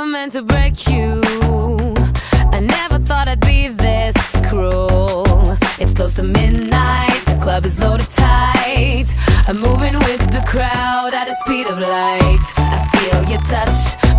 never meant to break you. I never thought I'd be this cruel. It's close to midnight, the club is loaded tight. I'm moving with the crowd at the speed of light. I feel your touch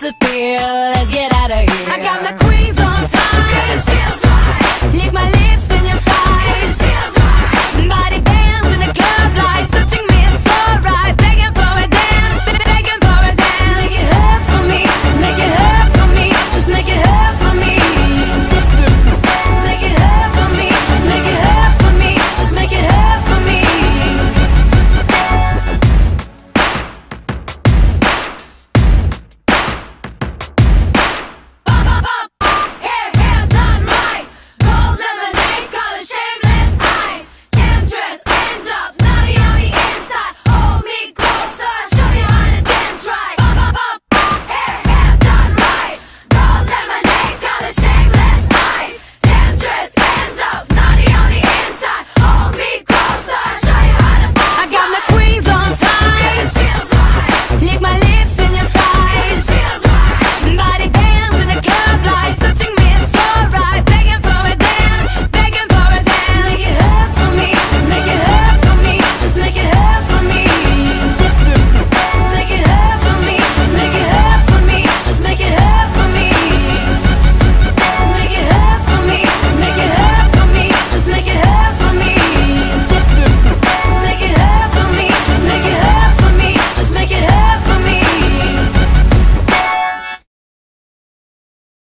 disappear. Let's get out of here. I got my queens on time. It feels right. Leave my